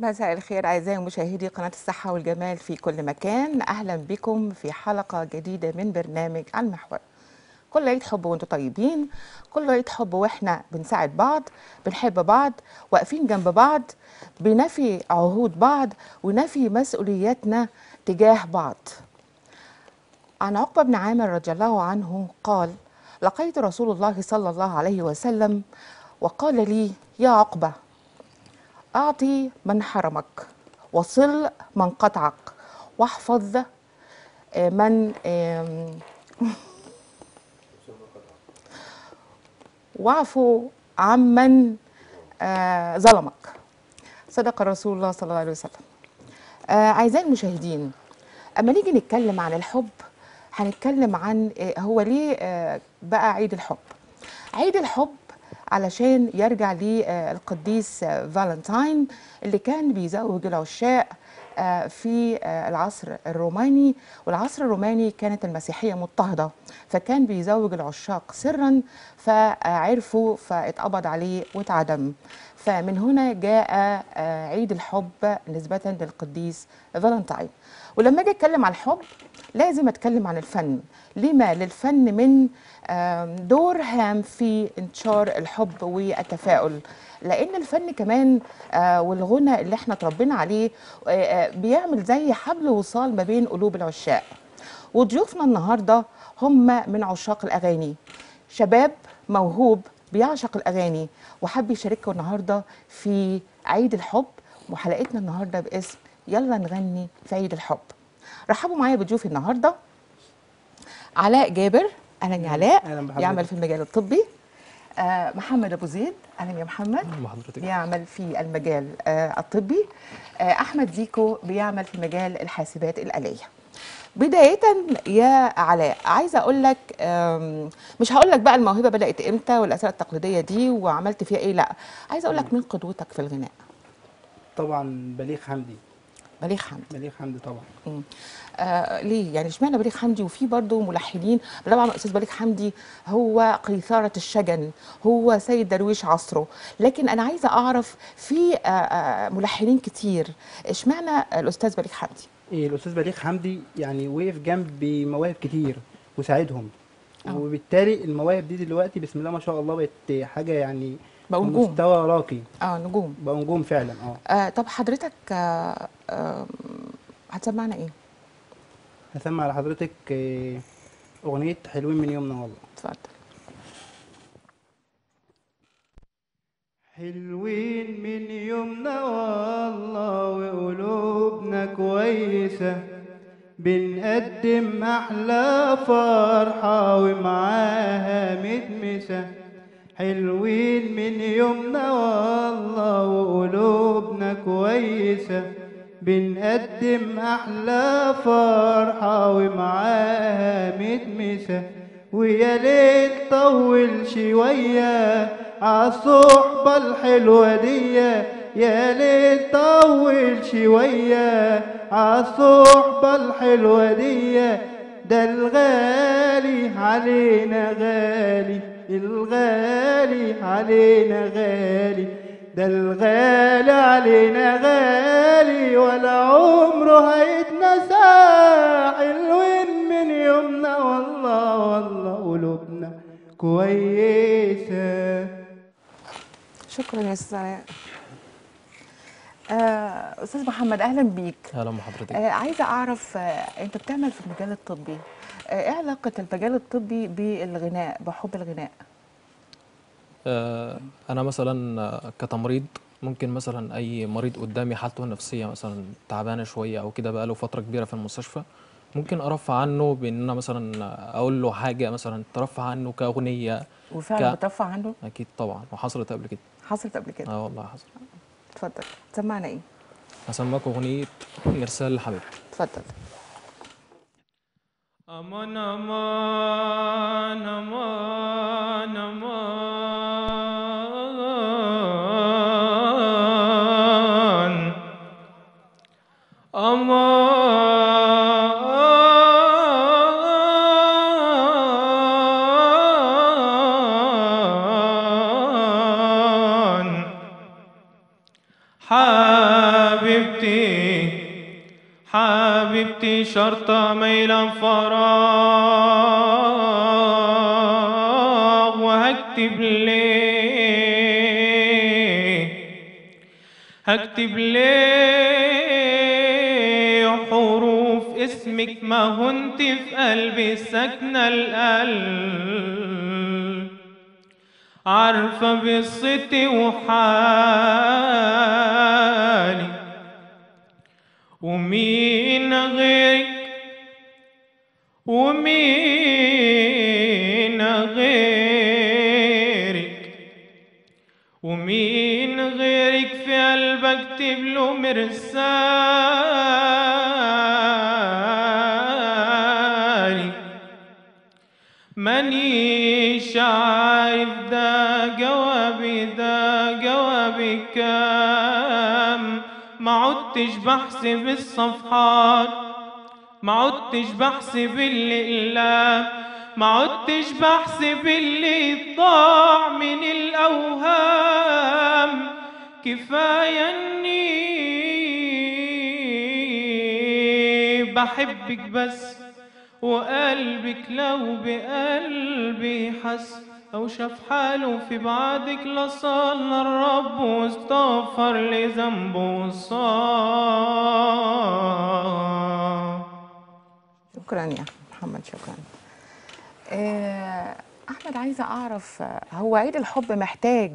مساء الخير أعزائي مشاهدي قناة الصحة والجمال في كل مكان. أهلا بكم في حلقة جديدة من برنامج المحور. كل عيد حب وأنتم طيبين. كل عيد حب وإحنا بنساعد بعض بنحب بعض واقفين جنب بعض بنفي عهود بعض ونفي مسؤولياتنا تجاه بعض. عن عقبة بن عامر رضي الله عنه قال لقيت رسول الله صلى الله عليه وسلم وقال لي يا عقبة أعطي من حرمك وصل من قطعك واحفظ آه، من واعفو عمن آه، ظلمك. صدق رسول الله صلى الله عليه وسلم. آه، أعزائي المشاهدين أما نيجي نتكلم عن الحب هنتكلم عن هو ليه بقى عيد الحب؟ عيد الحب علشان يرجع للقديس فالنتاين اللي كان بيزوج العشاق في آه، العصر الروماني والعصر الروماني كانت المسيحية مضطهدة فكان بيزوج العشاق سرا فعرفوا فاتقبض عليه واتعدم. فمن هنا جاء آه، عيد الحب نسبة للقديس فالنتاين. ولما أجي أتكلم عن الحب لازم أتكلم عن الفن. لما للفن من دور هام في انتشار الحب والتفاؤل. لأن الفن كمان آه، والغنى اللي إحنا اتربينا عليه آه، آه، بيعمل زي حبل وصال ما بين قلوب العشاق. وضيوفنا النهارده هم من عشاق الأغاني. شباب موهوب بيعشق الأغاني وحب يشارككم النهارده في عيد الحب وحلقتنا النهارده باسم يلا نغني في عيد الحب. رحبوا معايا بضيوفي النهارده. علاء جابر أهلا يا علاء. يعمل في المجال الطبي. محمد أبو زيد. أهلا يا محمد. أهلا بحضرتك. بيعمل في المجال آه الطبي. آه أحمد زيكو بيعمل في مجال الحاسبات الآلية. بداية يا علاء عايزة أقول لك مش هقول لك بقى الموهبة بدأت إمتى والأسئلة التقليدية دي وعملت فيها إيه لأ عايزة أقول لك مين قدوتك في الغناء. طبعا بليغ حمدي. بليغ حمدي. بليغ حمدي طبعا. مم. آه ليه؟ يعني اشمعنى بليغ حمدي؟ وفي برضه ملحنين. طبعا الاستاذ بليغ حمدي هو قيثارة الشجن هو سيد درويش عصره. لكن أنا عايزة أعرف في آه آه ملحنين كتير. اشمعنى الأستاذ بليغ حمدي؟ إيه الأستاذ بليغ حمدي يعني وقف جنب مواهب كتير وساعدهم. آه. وبالتالي المواهب دي دلوقتي بسم الله ما شاء الله بقت حاجة يعني بقوا نجوم. مستوى راقي. آه نجوم. بقوا نجوم فعلا آه. آه طب حضرتك آه آه هتسمعنا إيه؟ هسمع لحضرتك إيه، أغنية حلوين من يومنا والله. اتفضل. حلوين من يومنا والله وقلوبنا كويسة. بنقدم أحلى فرحة ومعاها مدمسة. حلوين من يومنا والله وقلوبنا كويسة. بنقدم أحلى فرحة ومعاها مدمسة ويا ليل طول شوية عالصحبة الحلوة دي. يا ليل طول شوية عالصحبة الحلوة دي. ده الغالي علينا غالي. الغالي علينا غالي ده الغالي علينا غالي ولا عمره هيتنسى. حلوين من يومنا والله والله قلوبنا كويسة. شكرا يا أستاذ أستاذ محمد أهلا بيك. أهلا بحضرتك. آه عايزة أعرف آه أنت بتعمل في المجال الطبي آه إيه علاقة المجال الطبي بالغناء بحب الغناء؟ آه أنا مثلا آه، كتمريض ممكن مثلا أي مريض قدامي حالته النفسية مثلا تعبانة شوية أو كده بقاله فترة كبيرة في المستشفى ممكن أرفع عنه بإن أنا مثلا أقول له حاجة مثلا ترفع عنه كأغنية وفعلا ك- بترفع عنه؟ أكيد طبعا وحصلت قبل كده. حصلت قبل كده. آه والله حصلت. اتفضل سمعنا إيه؟ هسمعك أغنية مرسال لحبيبتي اتفضل aman aman aman aman aman حبيبتي شرطة ميلا فراغ وهكتب ليه هكتب ليه حروف اسمك ما هنت في قلبي ساكنة القلب. عارفة قصتي وحالي. ومين غيرك؟ ومين غيرك؟ ومين غيرك في قلبك اكتب له مرسالي؟ عارف ده جوابي كام ما عدتش بحسب الصفحات ما عدتش بحسب الأقلام ما عدتش بحسب اللي ضاع من الأوهام. كفاية إني بحبك بس وقلبك لو بقلبي حس. أو شاف حاله في بعدك لصلى الرب واستغفر لذنبه وصام شكرا يا محمد شكرا. آه، أحمد عايزة أعرف هو عيد الحب محتاج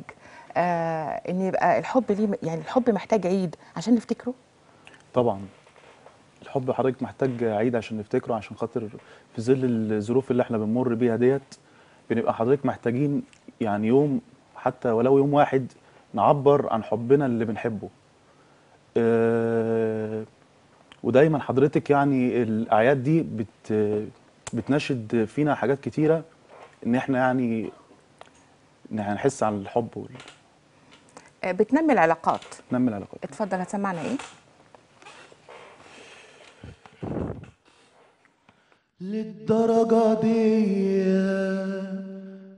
آه، إن يبقى الحب ليه يعني الحب محتاج عيد عشان نفتكره؟ طبعا. الحب حضرتك محتاج عيد عشان نفتكره عشان خاطر في ظل الظروف اللي إحنا بنمر بيها ديت بنبقى حضرتك محتاجين يعني يوم حتى ولو يوم واحد نعبر عن حبنا اللي بنحبه. آه، ودايما حضرتك يعني الأعياد دي بت بتنشد فينا حاجات كتيرة إن إحنا يعني نحس عن الحب آه، بتنمي العلاقات. وننمي العلاقات. اتفضل هتسمعنا إيه؟ للدرجة دي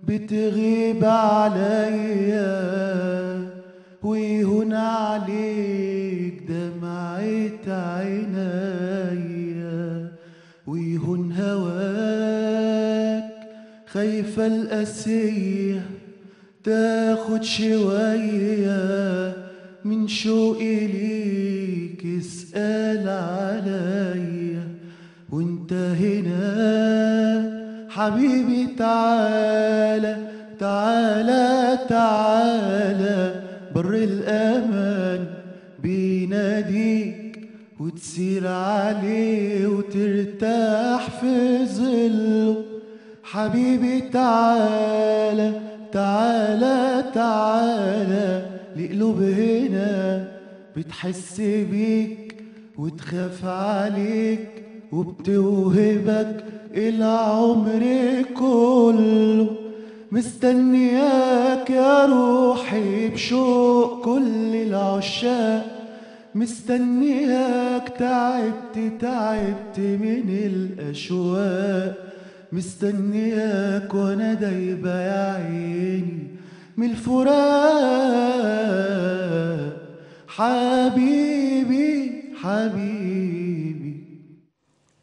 بتغيب عليا. ويهون عليك دمعة عينيا ويهون هواك خايفة القاسية تاخد شوية. من شوقي ليك اسأل عليا. وانت هنا حبيبي تعالى تعالى تعالى. بر الأمان بيناديك وتسير عليه وترتاح في ظله. حبيبي تعالى تعالى تعالى. لقلوب هنا بتحس بيك وتخاف عليك. وبتوهبك العمر كله. مستنياك يا روحي بشوق كل العشاق. مستنياك تعبت تعبت من الأشواق. مستنياك وأنا دايبة يا عيني من الفراق. حبيبي حبيبي.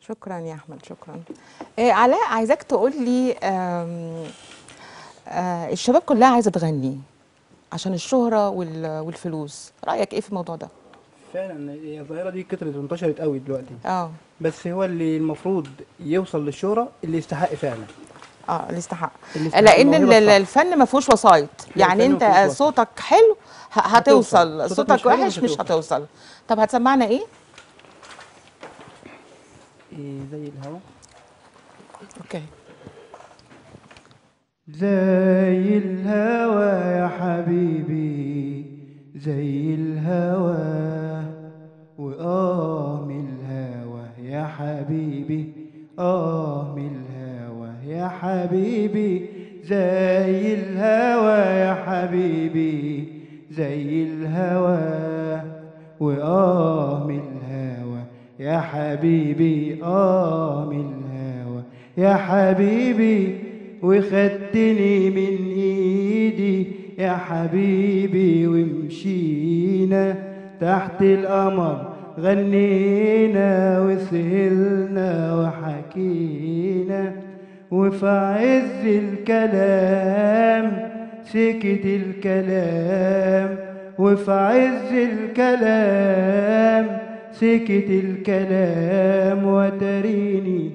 شكرا يا أحمد شكرا. آه علاء عايزاك تقول لي آه الشباب كلها عايزة تغني عشان الشهرة وال- والفلوس. رأيك إيه في الموضوع ده؟ فعلا هي الظاهرة دي كترت وانتشرت قوي دلوقتي. آه. بس هو اللي المفروض يوصل للشهرة اللي يستحق فعلا. آه اللي يستحق. لأن. الفن ما فيهوش وسايط. يعني أنت. صوتك حلو هتوصل. هتوصل. صوتك وحش مش مش هتوصل. طب هتسمعنا إيه إيه؟ زي الهوا. أوكي. زي الهوى وخدتني من إيدي يا حبيبي ومشينا تحت القمر غنينا وسهلنا وحكينا. وفي عز الكلام سكت الكلام. وفي عز الكلام سكت الكلام. وتريني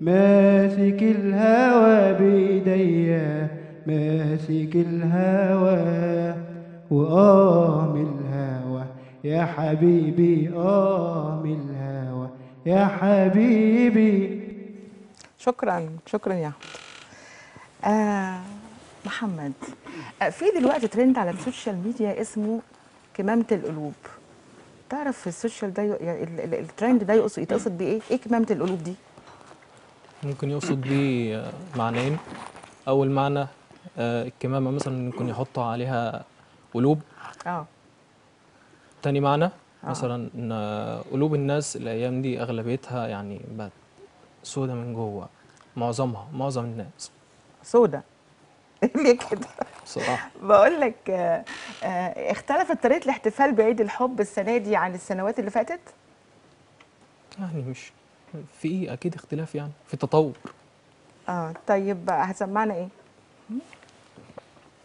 ماسك الهوى بإيديا ماسك الهوى من الهوى يا حبيبي من الهوى يا حبيبي شكرا شكرا يا آه محمد آه في دلوقتي ترند على ال social media اسمه كمامة القلوب تعرف في ال social ده الترند ده يقصد يتقصد بيه إيه؟ إيه كمامة القلوب دي؟ ممكن يقصد بيه آه، معنيين. أول معنى آه، الكمامة مثلا ممكن يحطوا عليها قلوب. آه. تاني معنى مثلا إن قلوب الناس الأيام دي أغلبيتها يعني بقت سودة من جوه معظمها معظم الناس. سودا ليه كده؟ بصراحة. بقول لك آه آه اختلفت طريقة الاحتفال بعيد الحب السنة دي عن السنوات اللي فاتت؟ يعني مش في أكيد اختلاف يعني في تطور. آه طيب هتسمعنا إيه؟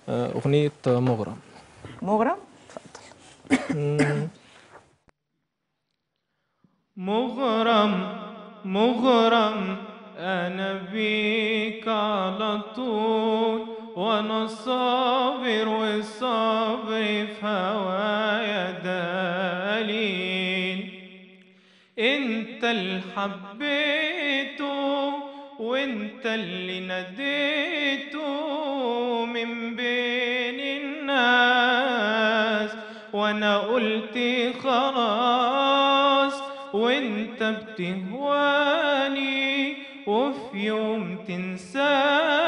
آه، أغنية مغرم. مغرم؟ اتفضل. مغرم مغرم أنا بيك على طول وأنا صابر والصبر في هوايا دليل انت اللي حبيته وانت اللي ناديته من بين الناس. وأنا قلت خلاص وانت بتهواني وفي يوم تنساني.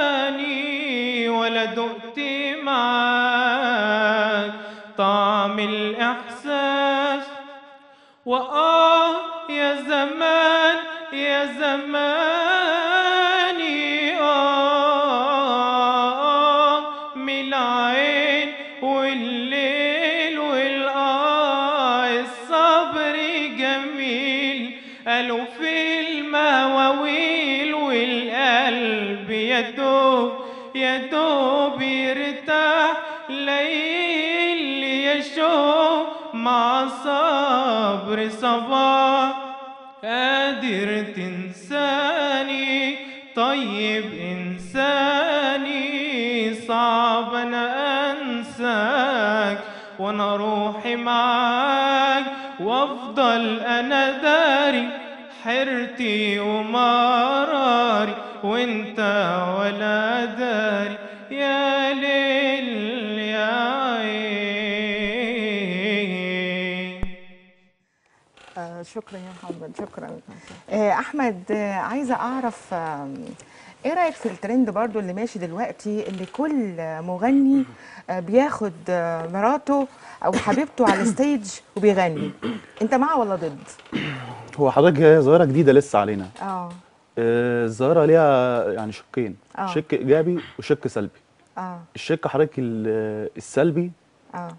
يا زماني آه من العين والليل والآه الصبر جميل. قالوا في المواويل والقلب يدوب يدوب يرتاح. ليل يشوف مع صبر صباح. حيرتي ومراري وانت ولا داري. يا ليل يا آه شكرا يا محمد شكرا. آه أحمد آه عايزة أعرف إيه رأيك في الترند برضو اللي ماشي دلوقتي اللي كل مغني بياخد مراته أو حبيبته على الستيج وبيغني؟ أنت مع ولا ضد؟ هو حضرتك هي ظاهره جديدة لسه علينا. آه. آه، الظاهره ليها يعني شقين آه. شق إيجابي وشق سلبي. آه. الشق حضرتك ال- السلبي آه.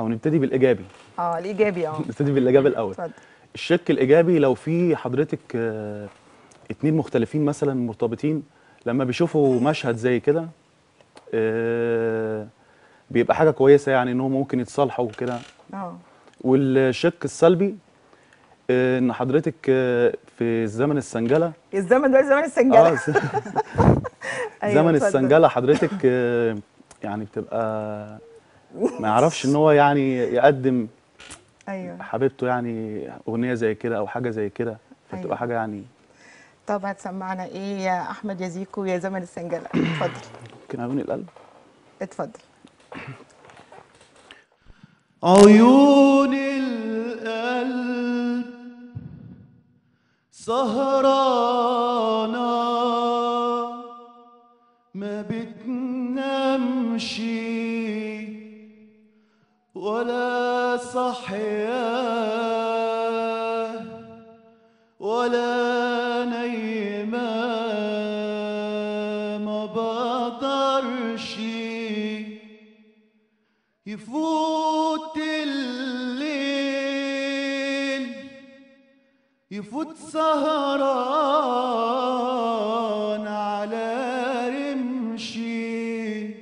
أو نبتدي بالإيجابي. آه الإيجابي آه. نبتدي بالإيجابي الأول. اتفضل. الشق الإيجابي لو في حضرتك آه، اتنين مختلفين مثلا مرتبطين لما بيشوفوا مشهد زي كده آه، بيبقى حاجة كويسة يعني إنهم ممكن يتصالحوا وكده. آه. والشق السلبي آه، إن حضرتك آه، في زمن السنجلة. الزمن ده زمن السنجلة. آه أيوة، زمن. السنجلة حضرتك آه، يعني بتبقى ما يعرفش إن هو يعني يقدم أيوه. حبيبته يعني أغنية زي كده أو حاجة زي كده فتبقى أيوة. حاجة يعني طب هتسمعنا إيه يا أحمد يا زيكو يا زمن السنجلة؟ اتفضل. ممكن عيون القلب؟ اتفضل. عيون القلب سهرانة ما بتنامش ولا صحياه سهران على رمشي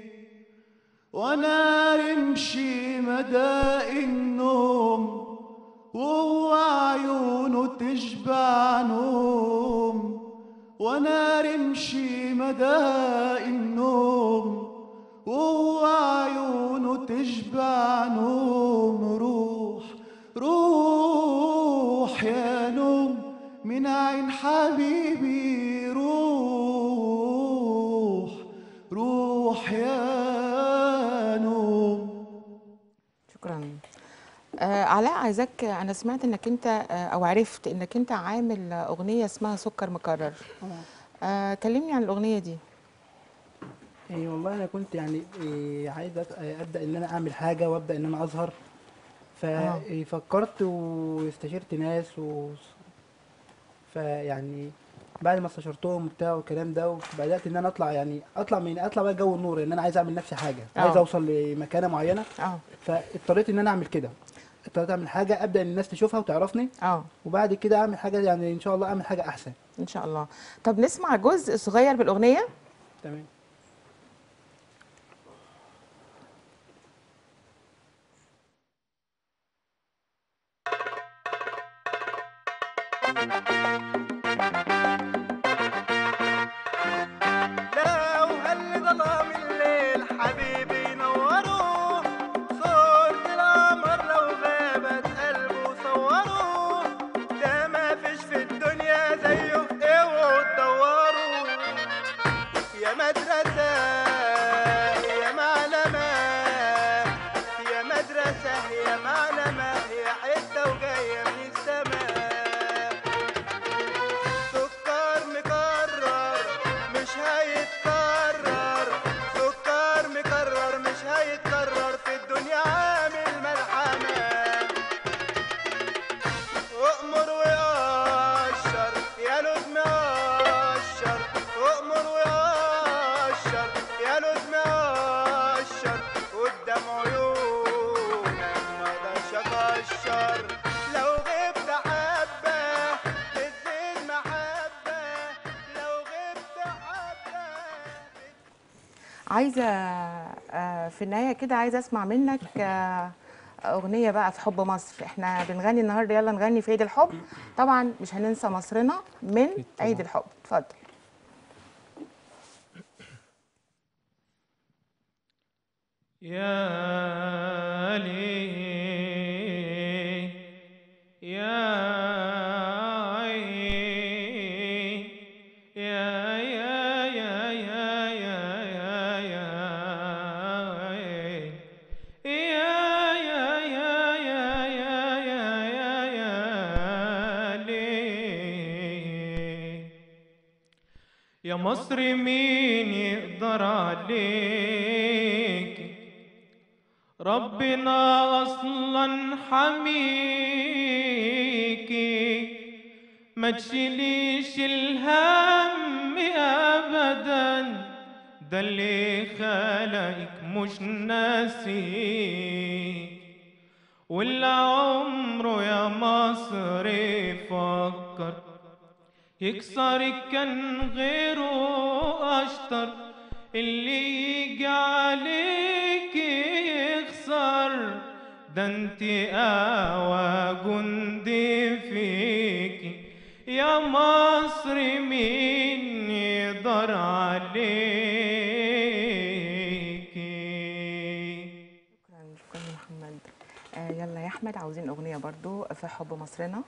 وأنا رمشي مدى النوم وهو عيونه تشبع نوم. وأنا رمشي مدى النوم وهو عيونه تشبع نوم. من عين حبيبي روح روح يا نوم شكرا. آه علاء عايزاك أنا سمعت إنك أنت آه أو عرفت إنك أنت عامل أغنية اسمها سكر مكرر. آه. كلمني عن الأغنية دي. إيه والله أنا كنت يعني إيه عايز أبدأ إن أنا أعمل حاجة وأبدأ إن أنا أظهر. ففكرت واستشرت ناس و فيعني بعد ما استشرتهم وبتاع والكلام ده وبدأت إن أنا أطلع يعني أطلع من أطلع بقى جو النور إن أنا عايز أعمل نفسي حاجة عايز آه. أوصل لمكانة معينة. آه. فاضطريت إن أنا أعمل كده. اضطريت أعمل حاجة أبدأ إن الناس تشوفها وتعرفني. آه. وبعد كده أعمل حاجة يعني إن شاء الله أعمل حاجة أحسن. إن شاء الله. طب نسمع جزء صغير بالأغنية. تمام. اكشر لو غبت حبة تزيد محبة. لو غبت حبة عايزة آه في النهاية كده عايزة أسمع منك آه أغنية بقى في حب مصر. إحنا بنغني النهارده يلا نغني في عيد الحب. طبعا مش هننسى مصرنا من عيد الحب. اتفضل. يا ليه يا مصر مين يقدر عليك. ربنا أصلا حميكي ما تشيليش الهم ابدا. ده اللي خلقك مش ناسيك عمره يا مصر يفكر يكسرك كان غيره أشطر. اللي يجي عليك يخسر. ده انت اقوى جندي فيكي يا مصر مين يقدر عليكي شكرا شكرا يا محمد. آه يلا يا أحمد عاوزين أغنية برضو في حب مصرنا.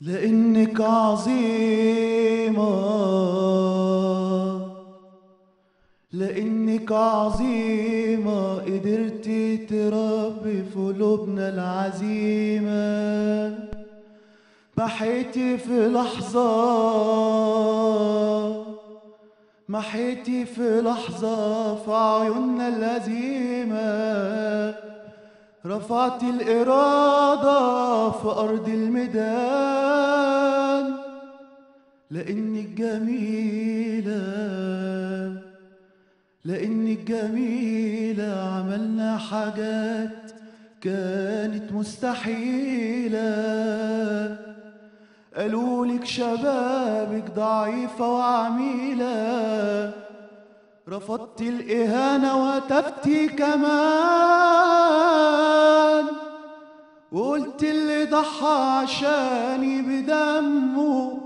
لأنك عظيمة. لأنك عظيمة. قدرتي تربي في قلوبنا العزيمة. محيتي في لحظة. محيتي في لحظة في عيوننا الهزيمة رفعت الإرادة في أرض الميدان لأنك جميلة لأنك جميلة عملنا حاجات كانت مستحيلة. قالولك شبابك ضعيفة وعميلة. رفضت الإهانة وتفتي كمان وقلت اللي ضحى عشاني بدمه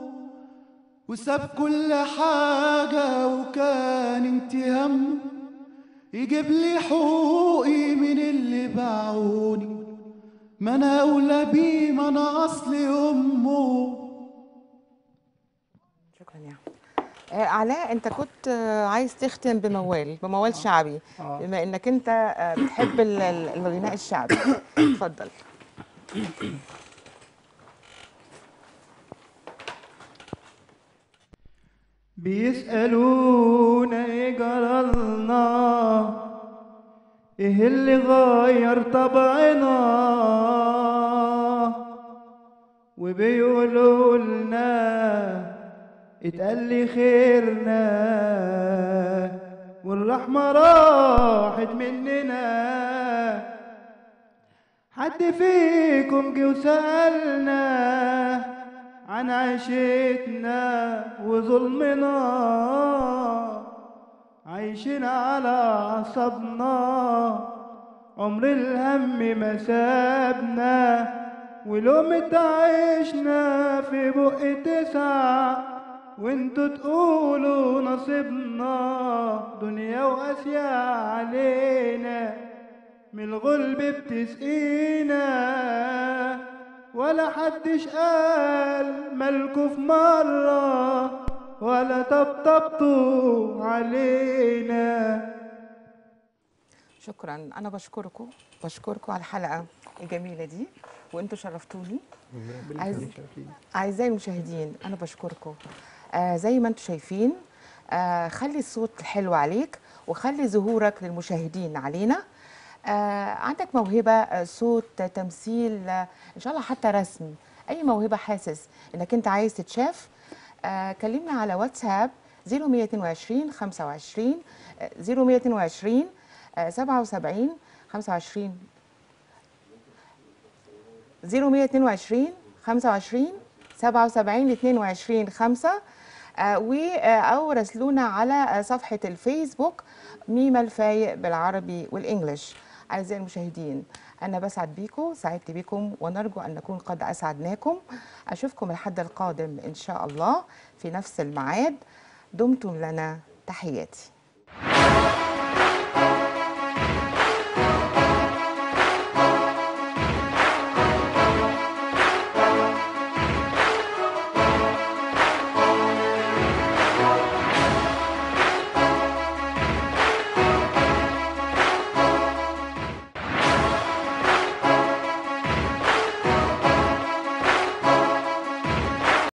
وساب كل حاجة وكان انت همه يجيب لي حقوقي من اللي باعوني. ما أنا أولى بيه ما أنا أصلي أمه. علاء انت كنت آه، عايز تختم بموال بموال شعبي. آه. بما انك انت آه، بتحب ال- ال- الغناء الشعبي. اتفضل. بيسألونا إيه جرالنا؟ إيه اللي غير طبعنا؟ وبيقولوا لنا اتقل خيرنا والرحمة راحت مننا. حد فيكم جه وسألنا عن عيشتنا وظلمنا. عايشين على أعصابنا عمر الهم ما سابنا ولومة عيشنا في بق تسع وانتوا تقولوا نصيبنا دنيا وقاسية علينا. من الغلب بتسقينا ولا حدش قال مالكوا في مرة ولا طبطبتوا علينا. شكرا. أنا بشكركم بشكركم على الحلقة الجميلة دي وإنتوا شرفتوني. عايز اعزائي المشاهدين أنا بشكركم. آه زي ما أنتم شايفين آه خلي الصوت الحلو عليك وخلي ظهورك للمشاهدين علينا. آه عندك موهبة آه صوت آه تمثيل آه إن شاء الله حتى رسم أي موهبة حاسس إنك انت عايز تتشاف كلمنا على واتساب 0122 25 آه، 0122 آه 77 25 0122 25 77 22 5 آه، و آه، أو راسلونا على آه، صفحة الفيسبوك ميمة الفايق بالعربي والإنجليش. أعزائي المشاهدين أنا بسعد بيكم سعدت بكم ونرجو أن نكون قد أسعدناكم. أشوفكم الحد القادم إن شاء الله في نفس الميعاد. دمتم لنا تحياتي.